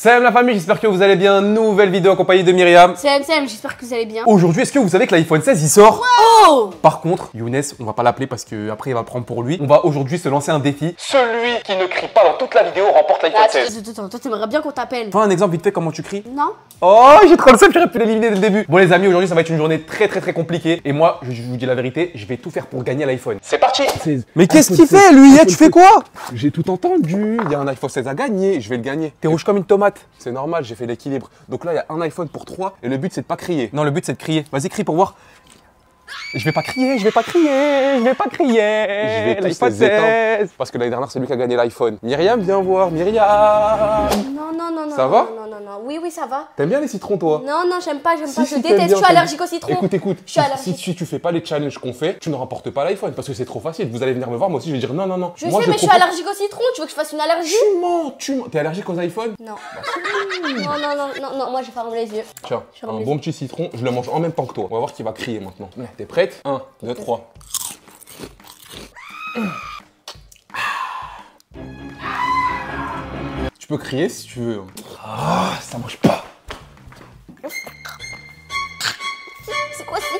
Salut la famille, j'espère que vous allez bien. Nouvelle vidéo accompagnée de Myriam. C'est MCM, j'espère que vous allez bien. Aujourd'hui, est-ce que vous savez que l'iPhone 16 il sort Oh Par contre, Younes, on va pas l'appeler parce que après il va prendre pour lui. On va aujourd'hui se lancer un défi. Celui qui ne crie pas dans toute la vidéo remporte l'iPhone Attends, attends, attends, toi t'aimerais bien qu'on t'appelle. Fais un exemple vite fait comment tu cries? Non Oh, j'ai trop le seum, j'aurais pu l'éliminer dès le début. Bon les amis, aujourd'hui ça va être une journée très très très compliquée. Et moi, je vous dis la vérité, je vais tout faire pour gagner l'iPhone. C'est parti Mais qu'est-ce qu'il fait lui? Eh, Tu fais quoi? J'ai tout entendu. Il y a un iPhone 16 à gagner, je vais le gagner. T'es rouge comme une tomate. C'est normal, j'ai fait l'équilibre. Donc là, il y a un iPhone pour 3 et le but c'est de pas crier. Non, le but c'est de crier. Vas-y, crie pour voir. Je vais pas crier, je vais pas crier, je vais pas crier. Je vais tous les éteindre. 16. Parce que l'année dernière, c'est lui qui a gagné l'iPhone. Myriam, viens voir, Myriam. Non, non, non, non. Ça non, va Non, non, non. Oui, oui, ça va. T'aimes bien les citrons, toi Non, non, j'aime pas, j'aime Si, pas. si, je déteste, bien, je suis allergique au citron. Écoute, écoute, Je suis si, allergique. si, si tu fais pas les challenges qu'on fait, tu ne remportes pas l'iPhone parce que c'est trop facile. Vous allez venir me voir, moi aussi je vais dire non, non, non. Je moi, sais, mais je suis propose- allergique au citron. Tu veux que je fasse une allergie Tu mens, tu mens. T'es allergique aux iPhones Non. Non, non, non, non, non, moi je ferme les yeux. Tiens, un bon petit citron, je le mange en même temps que toi. On va voir qui va crier maintenant. T'es prête? 1, 2, 3. Tu peux crier si tu veux. Ah, ça marche pas. C'est quoi Moi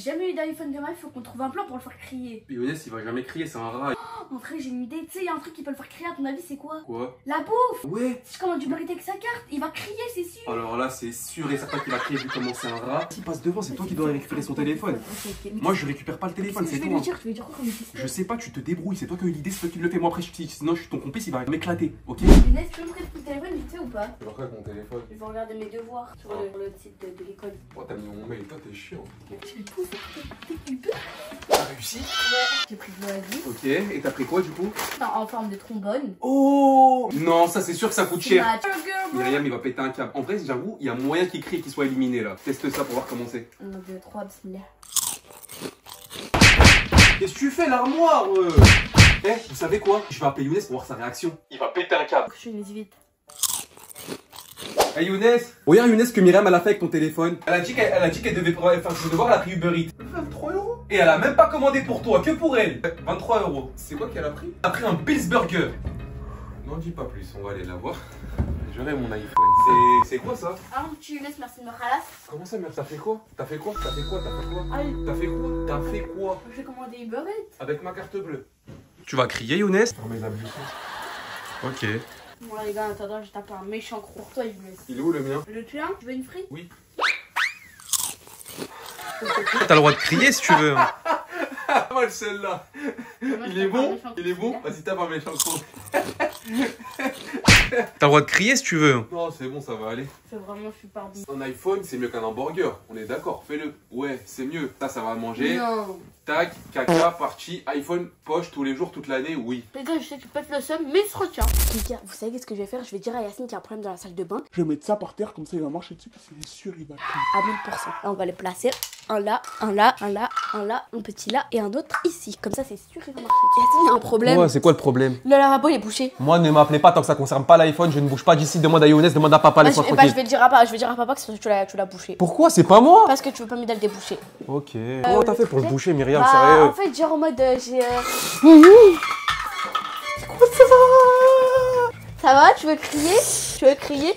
j'ai jamais eu d'iPhone de ma vie, faut qu'on trouve un plan pour le faire crier. Younes, il va jamais crier, c'est un rat. En vrai j'ai une idée, tu sais, y a un truc qui peut le faire crier, à ton avis c'est quoi? Quoi? La bouffe Ouais. Si je commande du burrito avec sa carte, il va crier, c'est sûr Alors là, c'est sûr et certain qu'il va crier vu comment c'est un rat. S'il passe devant, c'est toi qui dois récupérer son téléphone. Mais Moi, je récupère pas le téléphone, c'est je vais toi. lui dire, tu veux dire quoi comme question Je sais pas, tu te débrouilles, c'est toi qui as eu l'idée, c'est toi qui le fais. Moi après, je te dis, sinon je suis ton complice, il va m'éclater, ok? Younes, tu peux me prêter ton téléphone vite ou pas? Faire avec mon téléphone? Je vais regarder mes devoirs sur le, sur le site de, de l'école. Oh, t'as mis mon mail, toi t'es chiant. T'as réussi Ouais, j'ai pris de l'oasis. Ok, et t'as pris quoi du coup en forme de trombone. Oh Non, ça c'est sûr que ça coûte cher. Myriam, il va péter un câble. En vrai, j'avoue, il y a moyen qu'il crie et qu'il soit éliminé là. Teste ça pour voir comment c'est. 1, 2, 3, bismillah. Qu'est-ce que tu fais, l'armoire euh? Eh, vous savez quoi? Je vais appeler Younes pour voir sa réaction. Il va péter un câble. Je suis vite. Hey Younes Regarde Younes ce que Myriam elle a fait avec ton téléphone. Elle a dit qu'elle devait faire ses devoirs, elle a pris Uber Eats. 23 euros? Et elle a même pas commandé pour toi, que pour elle 23 euros. C'est quoi qu'elle a pris? Elle a pris un Bills Burger. N'en dis pas plus, on va aller la voir. J'aurai mon iPhone. C'est- quoi ça? Ah mon petit Younes, merci de me ralasser. Comment ça merde T'as fait quoi? T'as fait quoi? T'as fait quoi? T'as fait quoi? Allez, T'as fait quoi? T'as fait quoi? Je vais commander Uber Eats. Avec ma carte bleue. Tu vas crier Younes? Fermez la Bluetooth. Ok. Bon les gars, en attendant, je tape un méchant gros pour toi, Younes. Il est où le mien Le tien, tu veux une frite T'as le droit de crier si tu veux. Pas mal celle-là. Il est bon Il est bon Vas-y, tape un méchant con. T'as le droit de crier si tu veux. Non, c'est bon, ça va aller. C'est vraiment super bon. Un iPhone, c'est mieux qu'un hamburger. On est d'accord, fais-le. Ouais, c'est mieux. Ça, ça va manger. Non. Tac, caca, parti, iPhone, poche tous les jours, toute l'année, oui. Les gars, je sais que tu pètes le seum, mais il se retient. Les gars, vous savez qu'est-ce que je vais faire? Je vais dire à Yacine qu'il y a un problème dans la salle de bain Je vais mettre ça par terre, comme ça il va marcher dessus, c'est sûr il va crier. à 1000%. Là, on va les placer. Un là, un là, un là, un là, un petit là et un autre ici. Comme ça, c'est sûr qu'il va marcher. Yacine, il y a un problème. c'est quoi le problème? Le lavabo, il est bouché. Moi, ne m'appelez pas tant que ça concerne pas l'iPhone. Je ne bouge pas d'ici. Demande à Younes, demande à papa, Bah, laisse-moi je, bah, je tranquille. vais le dire à papa, je vais dire à papa que c'est parce que tu l'as, tu l'as bouché. Pourquoi? C'est pas moi? Parce que tu veux pas m'aider à le déboucher. Ok. Comment t'as fait pour le boucher, Myriam Bah, Sérieux? en fait, genre en mode, euh, j'ai. euh, Ça va? Tu veux crier? Tu veux crier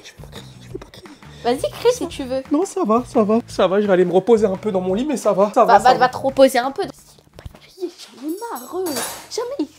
Vas-y, crie si tu veux. Non, ça va, ça va. Ça va, je vais aller me reposer un peu dans mon lit, mais ça va. Ça Va, va, ça va, va. va te reposer un peu. S'il a pas crié, j'en ai marre. eux. Jamais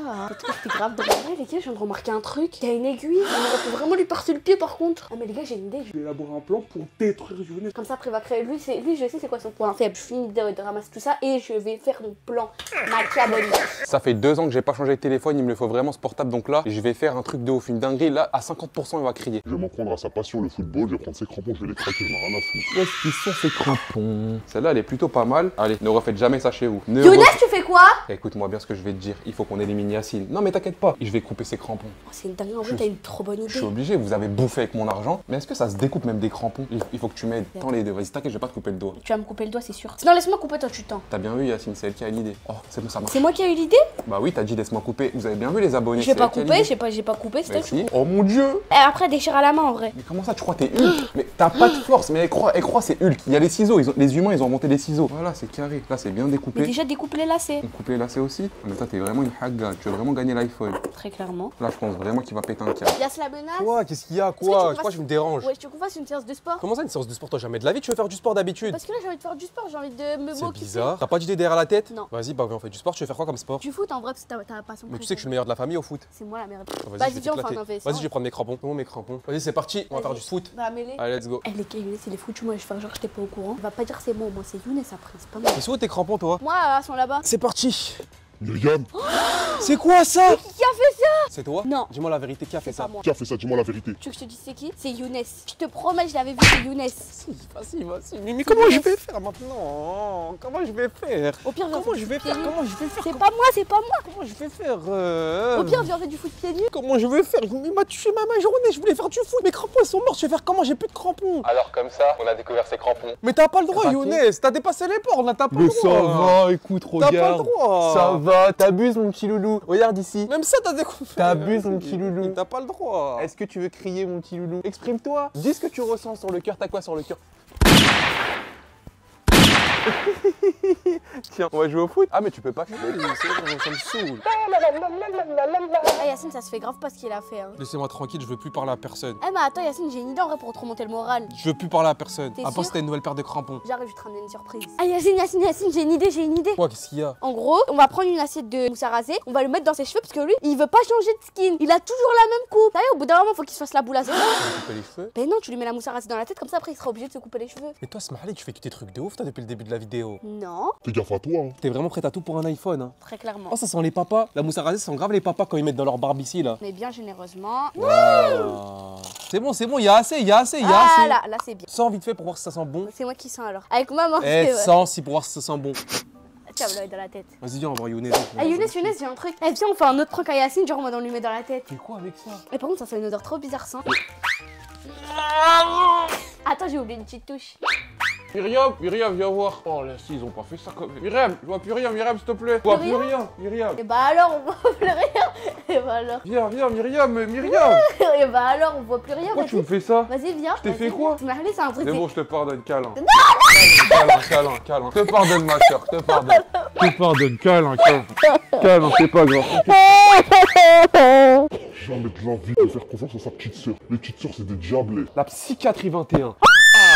truc, c'était grave drôle. Ouais, les gars, je viens de remarquer un truc. Il y a une aiguille. On aurait pu vraiment lui percer le pied par contre. Ah, mais les gars, j'ai une idée. Je vais élaborer un plan pour détruire Younes. Comme ça, après, il va créer. Lui, lui je sais c'est quoi son point faible. Je finis de, de ramasser tout ça et je vais faire mon plan machiavélique. Ça fait deux ans que j'ai pas changé de téléphone, il me le faut vraiment ce portable. Donc là, je vais faire un truc de ouf, une dinguerie. Là, à 50%, il va crier. Je vais m'en prendre à sa passion, le football, je vais prendre ses crampons, je vais les craquer, j'en ai rien à foutre. Où est-ce qu'ils sont ces crampons? Celle-là, elle est plutôt pas mal. Allez, ne refaites jamais ça chez vous. Ne Younes, tu fais quoi? Écoute-moi bien ce que je vais te dire. Il faut qu'on élimine Yacine. Non, mais t'inquiète pas, je vais couper ses crampons. Oh, C'est une dinguerie. En Je- t'as une trop bonne Je suis idée. obligé, vous avez bouffé avec mon argent. Mais est-ce que ça se découpe même des crampons il, faut que tu m'aides. Tends les deux. Vas-y, t'inquiète, je vais pas te couper le doigt. Tu vas me couper le doigt, c'est sûr. Sinon, laisse-moi couper, toi, tu tends. T'as bien vu, Yacine, c'est elle qui a l'idée. Oh, c'est bon, ça marche. C'est moi qui ai eu l'idée? Bah oui, t'as dit laisse-moi couper. Vous avez bien vu les abonnés. Je vais pas couper, j'ai pas, j'ai pas coupé, c'est toi qui. Oh mon dieu Eh, Après, déchire à la main en vrai. Mais comment ça, tu crois t'es Hulk? Mais t'as pas de force, mais elle croit, elle croit c'est Hulk. Il y a les ciseaux, ils ont- les humains ils ont inventé les ciseaux. Voilà, c'est carré. Là, c'est bien Mais découpé. déjà, découpe les lacets. On coupe les lacets aussi. Mais toi, t'es vraiment une haga. Tu veux vraiment gagner l'iPhone Très clairement. Là, je pense vraiment qu'il va péter un câble. Yass la menace. Quoi Qu'est-ce qu'il y a que Quoi tu Pourquoi fasses- je me dérange Ouais, tu veux qu'on fasse une séance de sport Comment ça, une séance de sport Toi, jamais de la vie, tu veux faire du sport d'habitude Parce que là, j'ai envie de faire du sport, j'ai envie de me C'est m'occuper. bizarre. T'as pas d'idée derrière la tête Non. Vas-y, bah, on fait du sport. Tu veux faire quoi comme sport Du foot en vrai, parce que t'as pas son Mais tu sais que je suis le meilleur de la famille au foot. C'est moi la merde. Vas-y, je viens, on fait un. Vas-y, je vais prendre mes crampons. Comment mes crampons Vas-y, c'est parti. On va faire du foot. Mêlée. Allez, let's go. Eh les gars, Younes il est foutu, moi je vais faire genre j'étais pas au courant. Il va pas dire c'est moi, moi c'est Younes après, c'est pas moi. Mais c'est où tes crampons, toi Moi, sont là-bas. C'est parti. Myriam, C'est quoi ça? Qui a fait ça? C'est toi? Non. Dis-moi la vérité, qui a fait ça? qui a fait ça? Dis-moi la vérité. Tu veux que je te dise c'est qui? C'est Younes. Je te promets, je l'avais vu, c'est Younes. Vas-y, vas-y. Mais, mais comment je vais faire maintenant? Comment je vais faire? Au pire, viens, Comment je du vais faire? Comment je vais faire? C'est pas moi, c'est pas moi. Comment je vais faire euh, Au pire, viens, fait du foot pieds nus. Comment je vais faire? Il m'a tué ma, ma journée, je voulais faire du foot, mes crampons ils sont morts, je vais faire comment? J'ai plus de crampons. Alors comme ça, on a découvert ses crampons. Mais t'as pas le droit. Younes, t'as dépassé les bornes là, t'as pas Mais le ça droit. va, écoute, T'as pas le regarde. droit. Ça va, t'abuses mon petit loulou. Regarde ici. Même ça t'as découvert T'abuses, mon petit loulou. T'as pas le droit Est-ce que tu veux crier mon petit loulou? Exprime-toi. Dis ce que tu ressens sur le cœur. T'as quoi sur le cœur? Tiens, on va jouer au foot. Ah mais tu peux pas vrai, ça me saoule Ah, Yacine, ça se fait grave pas ce qu'il a fait. Hein. Laissez-moi tranquille, je veux plus parler à personne. Eh, mais attends, Yacine, j'ai une idée en vrai pour te remonter le moral. Je veux plus parler à personne. À part si t'as une nouvelle paire de crampons. J'arrive, je te ramener une surprise. Ah, Yacine, Yacine, Yacine, j'ai une idée, j'ai une idée. Quoi, qu'est-ce qu'il y a? En gros, on va prendre une assiette de mousse à raser, on va le mettre dans ses cheveux parce que lui, il veut pas changer de skin. Il a toujours la même coupe. D'ailleurs, au bout d'un moment, faut qu'il se fasse la boule à vas couper les cheveux? Mais non, tu lui mets la mousse à raser dans la tête, comme ça après il sera obligé de se couper les cheveux. Mais toi, Smiley, tu fais que tes trucs de ouf, toi, depuis le début de la vidéo. Non, Fais gaffe à toi. Hein. T'es vraiment prête à tout pour un iPhone, hein très clairement. Oh, ça sent les papas. La mousse à raser, ça sent grave les papas quand ils mettent dans leur barbe ici, là. Mais bien généreusement. C'est bon, c'est bon, il y a assez, il y a assez, il y a Ah assez. là, là c'est bien. Sens vite fait pour voir si ça sent bon. C'est moi qui sens alors. Avec maman, Eh, sens si pour voir si ça sent bon. Tiens, l'avez dans la tête. Vas-y, viens, on va voir Younes. Ah Younes, Younes, j'ai un truc. Eh viens, on fait un autre truc à Yacine, genre on va lui met dans la tête. Fais quoi avec ça? Et par contre, ça fait une odeur trop bizarre, ça. Attends, j'ai oublié une petite touche. Myriam, Myriam, viens voir. Oh là, si, ils ont pas fait ça comme. Myriam, je vois plus rien, Myriam, s'il te plaît. Je vois Plus rien, Myriam. Et bah alors, on voit plus rien. Et bah alors. Viens, viens, Myriam, Myriam. Et bah alors, on voit plus rien. Pourquoi tu me fais ça vas-y, viens. t'ai vas-y, fait quoi. Mais allez, c'est un truc. C'est c'est- bon, je te pardonne, câlin. Câlin, câlin, câlin. Je te pardonne, ma soeur, je te pardonne. Je te pardonne, câlin, câlin. Câlin, c'est pas grave. Jamais de la vie de faire confiance à sa petite sœur. Les petites sœurs, c'est des diablés. La psychiatrie 21.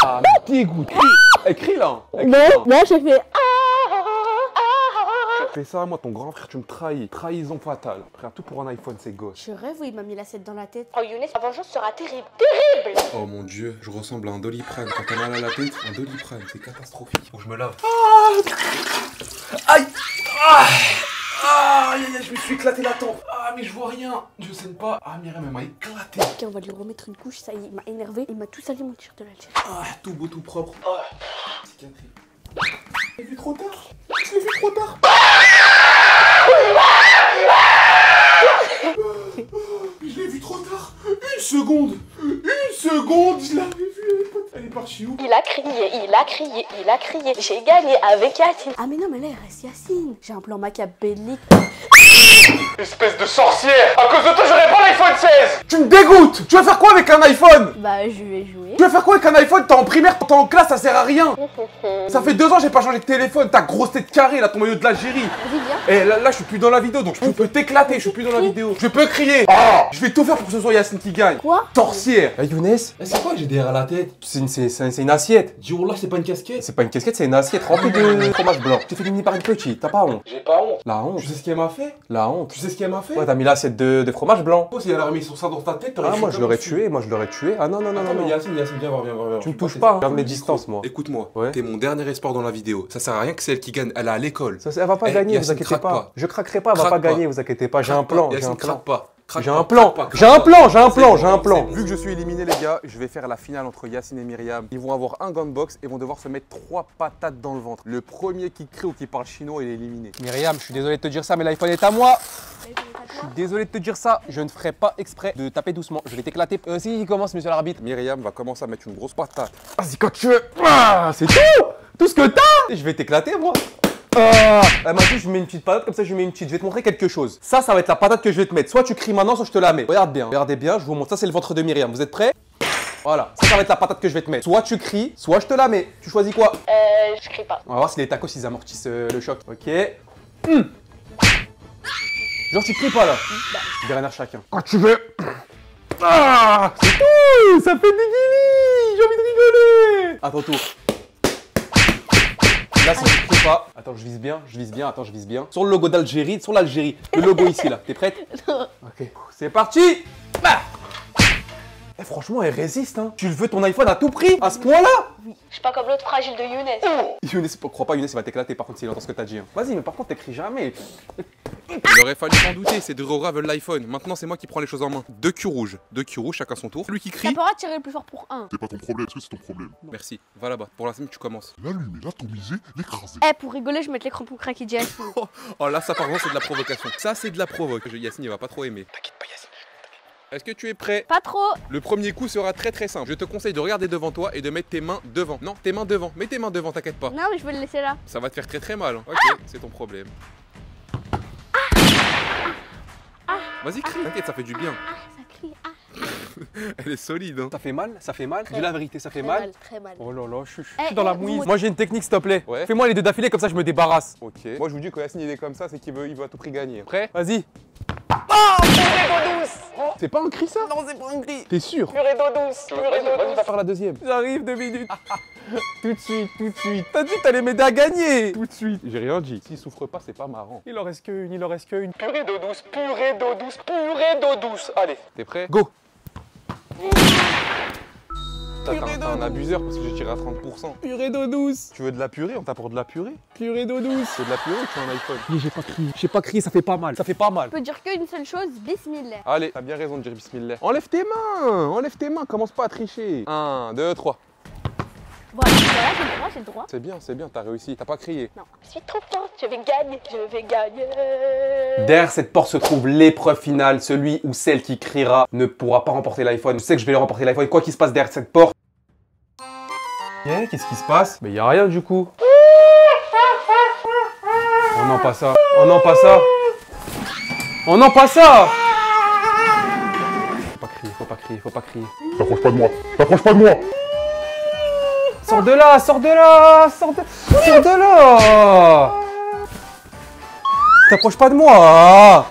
Ah, dégoûte. Écris là. Écris Non, là. non, j'ai fait. Fais ça, moi, ton grand frère, tu me trahis. Trahison fatale. Frère, tout pour un iPhone, c'est gauche. Je rêve où il m'a mis l'assiette dans la tête. Oh Younes, la vengeance sera terrible. Oh mon dieu, je ressemble à un doliprane. Quand t'as mal à la tête, un doliprane, c'est catastrophique. Faut que je me lave. Aïe ah ah, aïe, aïe, aïe, je me suis éclaté la tempe. Ah, mais je vois rien. Je sais pas. Ah, Myriam, elle m'a éclaté. Ok, on va lui remettre une couche. Ça y est, il m'a énervé. Il m'a tout sali mon t-shirt de l'Algérie. Ah, tout beau, tout propre. Cicatrice. Je l'ai vu trop tard. Je l'ai vu trop tard. Je l'ai vu trop tard. Une seconde. Une seconde. Je l'avais vu. Elle est, pas- elle est partie où? Il a crié, il a crié, il a crié. J'ai gagné avec Yacine. Ah mais non, mais là, il reste Yacine. J'ai un plan machiavélique. Espèce de sorcière À cause de toi, j'aurais pas l'iPhone 16 Tu me dégoûtes. Tu vas faire quoi avec un iPhone? Bah, je vais jouer. Tu vas faire quoi avec un iPhone? T'es en primaire, t'es en classe, ça sert à rien. Ça fait deux ans, j'ai pas changé de téléphone. Ta grosse tête carrée, là, ton maillot de l'Algérie. Vas-y, viens. Et là, là, je suis plus dans la vidéo, donc je peux t'éclater. Je suis plus dans la vidéo. Je peux crier. Ah Je vais tout faire pour que ce soit Yacine qui gagne. Quoi Sorcière. Eh Younes, eh, c'est quoi que j'ai derrière la tête C'est une, c'est- c'est- c'est une assiette. Dis, oh là, c'est pas une casquette. C'est pas une casquette, c'est une assiette remplie de fromage blanc. Tu t'es fait éliminer par une petite, t'as pas honte J'ai pas honte. La honte. Tu sais ce qu'elle m'a fait La honte. Tu sais ce qu'elle m'a fait Ouais, t'as mis l'assiette de, de fromage blanc. Oh, si elle a remis sur ça dans ta tête, t'aurais Ah, moi je l'aurais tué, moi je l'aurais tué. Ah non, non, non, Attends, non. mais non. Yacine, Yacine, viens voir, viens voir, viens voir. Tu me touches pas, garde mes le distances, moi. Écoute-moi, Ouais. t'es mon dernier espoir dans la vidéo. Ça sert à rien que c'est elle qui gagne, elle est à l'école. Ça, elle va pas Eh, gagner, vous Yacine, inquiétez craque pas. pas. Je craquerai pas, elle va Craque pas pas. gagner, vous inquiétez pas. J'ai un plan, j'ai Yacine, un plan. craque pas. J'ai un plan, craque pas, j'ai un plan, j'ai un plan, j'ai un plan. Vu que je suis éliminé les gars, je vais faire la finale entre Yacine et Myriam. Ils vont avoir un gunbox et vont devoir se mettre trois patates dans le ventre. Le premier qui crie ou qui parle chinois, il est éliminé. Myriam, je suis désolé de te dire ça, mais l'iPhone est à moi. Je suis désolé de te dire ça, je ne ferai pas exprès de taper doucement. Je vais t'éclater. Euh, si, il commence, monsieur l'arbitre. Myriam va commencer à mettre une grosse patate. Vas-y, quand tu veux. Ah, c'est tout Tout ce que t'as Je vais t'éclater, moi. Ah Elle m'a dit, je mets une petite patate, comme ça je mets une petite. Je vais te montrer quelque chose. Ça, ça va être la patate que je vais te mettre. Soit tu cries maintenant, soit je te la mets. Regarde bien, regardez bien, je vous montre. Ça, c'est le ventre de Myriam. Vous êtes prêts? Voilà, ça, ça va être la patate que je vais te mettre. Soit tu cries, soit je te la mets. Tu choisis quoi? Euh, je crie pas. On va voir si les tacos ils amortissent euh, le choc. Ok. Hmm. Genre, tu cries pas là. Des renards chacun. Quand tu veux. Ah C'est tout Ça fait des guillis J'ai envie de rigoler À ton tour. Là. Attends, je vise bien, je vise bien, attends, je vise bien. Sur le logo d'Algérie, sur l'Algérie. Le logo ici, là. T'es prête Ok. C'est parti Bah Eh, franchement, elle résiste, hein. Tu veux ton iPhone à tout prix À ce point-là Je suis pas comme l'autre fragile de Younes. Younes, crois pas, Younes, il va t'éclater par contre s'il entend ce que t'as dit. hein. Vas-y, mais par contre, t'écris jamais. Il aurait fallu s'en douter, ces deux Rora veulent l'iPhone. Maintenant, c'est moi qui prends les choses en main. Deux culs rouges, deux culs rouges, chacun son tour. Lui qui T'as crie. pas droit de tirer le plus fort pour un. C'est pas ton problème, est-ce que c'est ton problème Merci, va là-bas. Pour la semaine, tu commences. L'allumer, l'atomiser, l'écraser. Eh, pour rigoler, je vais mettre l'écran pour craquer Jess. Oh là, ça par contre, c'est de la provocation. Ça, c'est de la provoque. Yacine, il va pas trop aimer. T'inquiète pas, Yacine. Est-ce que tu es prêt Pas trop. Le premier coup sera très très simple. Je te conseille de regarder devant toi et de mettre tes mains devant. Non, tes mains devant. Mets tes mains devant, t'inquiète pas. Non, mais je vais le laisser là. Ça va te faire très très mal. hein. Ok, c'est ton problème. Vas-y, crie. T'inquiète, ça fait du bien. Ah, ça crie. Ah, Elle est solide. Hein. Ça fait mal Ça fait mal Dis la vérité, ça fait très mal mal, très mal. Oh là là, je suis, je Eh, suis dans la eh, mouise. Moi, j'ai une technique, s'il te plaît. Ouais. Fais-moi les deux d'affilée, comme ça, je me débarrasse. Ok. Moi, je vous dis que Yacine, il est comme ça, c'est qu'il veut, il veut à tout prix gagner. Prêt? Vas-y. C'est pas un cri ça? Non, c'est pas un cri. T'es sûr? Purée d'eau douce. Purée d'eau Vas-y, va faire la deuxième. J'arrive, deux minutes. tout de suite, tout de suite. T'as dit que t'allais m'aider à gagner. Tout de suite. J'ai rien dit. S'il souffre pas, c'est pas marrant. Il en reste qu'une, il en reste qu'une. Purée d'eau douce, purée d'eau douce, purée d'eau douce. Allez. T'es prêt? Go. T'as un, abuseur parce que j'ai tiré à 30%. Purée d'eau douce. Tu veux de la purée? On t'apporte de la purée? Purée d'eau douce. C'est de la purée ou tu as un iPhone? Mais j'ai pas crié. J'ai pas crié, ça fait pas mal. Ça fait pas mal. Je peux dire qu'une seule chose, bismillah. Allez, t'as bien raison de dire bismillah. Enlève tes mains Enlève tes mains, commence pas à tricher. 1, 2, 3. Voilà, voilà, j'ai le droit, j'ai le droit. C'est bien, c'est bien, t'as réussi. T'as pas crié. Non, je suis trop forte, je vais gagner, je vais gagner. Derrière cette porte se trouve l'épreuve finale. Celui ou celle qui criera ne pourra pas remporter l'iPhone. Je sais que je vais le remporter l'iPhone. Quoi qu'il se passe derrière cette porte. Eh, qu'est-ce qui se passe? Mais y a rien du coup. Oh non, pas ça. Oh non, pas ça. Oh non, pas ça Faut pas crier, faut pas crier, faut pas crier. T'approches pas de moi T'approches pas de moi Sors de là, sors de là, sors de, sors de là. T'approches pas de moi.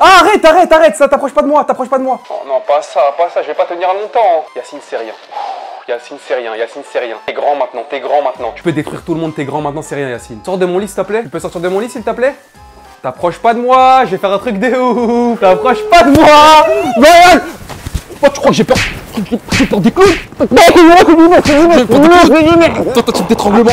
Ah, arrête, arrête, arrête, ça t'approche pas de moi, t'approches pas de moi. Oh non, pas ça, pas ça, je vais pas tenir longtemps. Yacine, c'est rien. Yacine, c'est rien, Yacine, c'est rien. T'es grand maintenant, t'es grand maintenant. Tu peux détruire tout le monde, t'es grand maintenant, c'est rien, Yacine. Sors de mon lit, s'il te plaît. Tu peux sortir de mon lit, s'il te plaît? T'approches pas de moi, je vais faire un truc de ouf. T'approches pas de moi. Oh, tu crois que j'ai peur J'ai peur des clowns Toi, t'as type d'étranglement.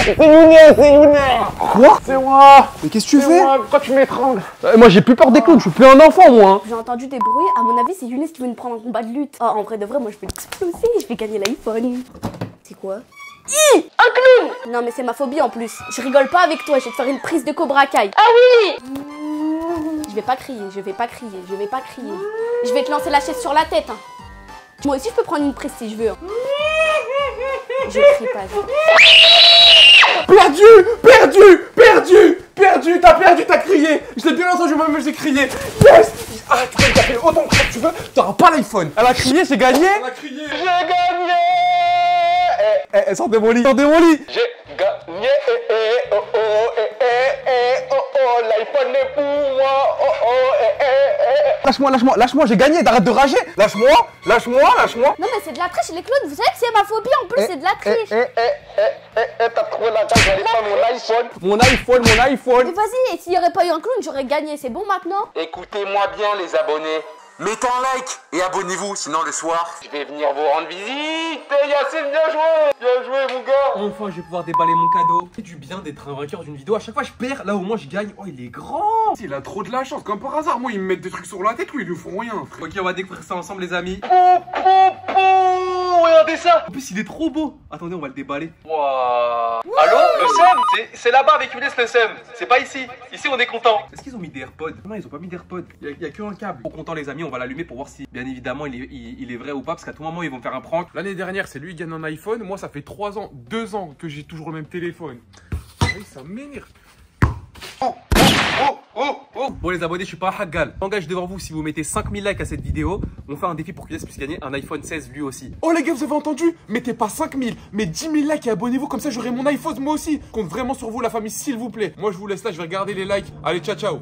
Quoi C'est moi Mais qu'est-ce que tu fais Pourquoi tu m'étrangles Euh, Moi, j'ai plus peur des clowns, je suis plus un enfant, moi. hein. J'ai entendu des bruits, à mon avis, c'est Younes qui veut nous prendre un combat de lutte. Oh, en vrai de vrai, moi je vais l'exploser, je vais gagner l'iPhone. C'est quoi Hi Un clown Non, mais c'est ma phobie en plus. Je rigole pas avec toi, je vais te faire une prise de Cobra Kai. Ah oui Je vais pas crier, je vais pas crier, je vais pas crier. Je vais te lancer la chaise sur la tête. hein. Moi aussi, je peux prendre une prise si je veux. hein. Je crie pas. je- Perdu Perdu Perdu Perdu T'as perdu, t'as crié Je l'ai bien entendu, moi-même j'ai crié Yes Ah, tu peux taper autant que tu veux, t'auras pas l'iPhone Elle a crié, j'ai gagné On a crié J'ai gagné Eh, eh, sors de mon lit Sors de mon lit J'ai gagné eh, eh, oh, oh, eh, eh, eh, oh, oh, l'iPhone est pour moi, oh, oh, eh, eh, eh. Lâche-moi, lâche-moi, lâche-moi, j'ai gagné, t'arrêtes de rager Lâche-moi Lâche-moi, lâche-moi Non, mais c'est de la triche, les clowns. Vous savez que c'est ma phobie en plus, c'est de la triche. Eh, eh, eh, eh, eh, t'as trouvé la date, j'allais pas mon iPhone. Mon iPhone, mon Mais iPhone vas-y, et s'il y aurait pas eu un clown, j'aurais gagné. C'est bon maintenant Écoutez-moi bien les abonnés. Mettez un like et abonnez-vous, sinon le soir, Je vais venir vous rendre visite. Eh, Yacine, bien joué. Bien joué, mon gars. Enfin, je vais pouvoir déballer mon cadeau. C'est du bien d'être un vainqueur d'une vidéo. À chaque fois, je perds. Là, au moins, je gagne. Oh, il est grand. Il a trop de la chance, comme par hasard. Moi, ils me mettent des trucs sur la tête, lui, ils lui font rien, frère. Ok, on va découvrir ça ensemble, les amis. Oh, regardez ça. En plus, il est trop beau. Attendez, on va le déballer. Waouh. Allô, le SEM C'est- C'est là-bas avec Younes le SEM. C'est pas ici. Ici, on est content. Est-ce qu'ils ont mis des AirPods? Non, ils ont pas mis d'AirPods. Il y, a- il y a que un câble. Au content, les amis, on va l'allumer pour voir si, bien évidemment, il est, il- il est vrai ou pas. Parce qu'à tout moment, ils vont faire un prank. L'année dernière, c'est lui qui gagne un iPhone. Moi, ça fait 3 ans, 2 ans que j'ai toujours le même téléphone. Ah oui, ça m'énerve. Oh, oh, oh Bon les abonnés, je suis pas Haggal. J'engage devant vous si vous mettez 5000 likes à cette vidéo, on fait un défi pour qu'il puisse gagner un iPhone 16 lui aussi. Oh les gars, vous avez entendu? Mettez pas 5000, mais 10 000 likes et abonnez-vous, comme ça j'aurai mon iPhone moi aussi. Compte vraiment sur vous la famille, s'il vous plaît. Moi je vous laisse là, je vais regarder les likes. Allez, ciao ciao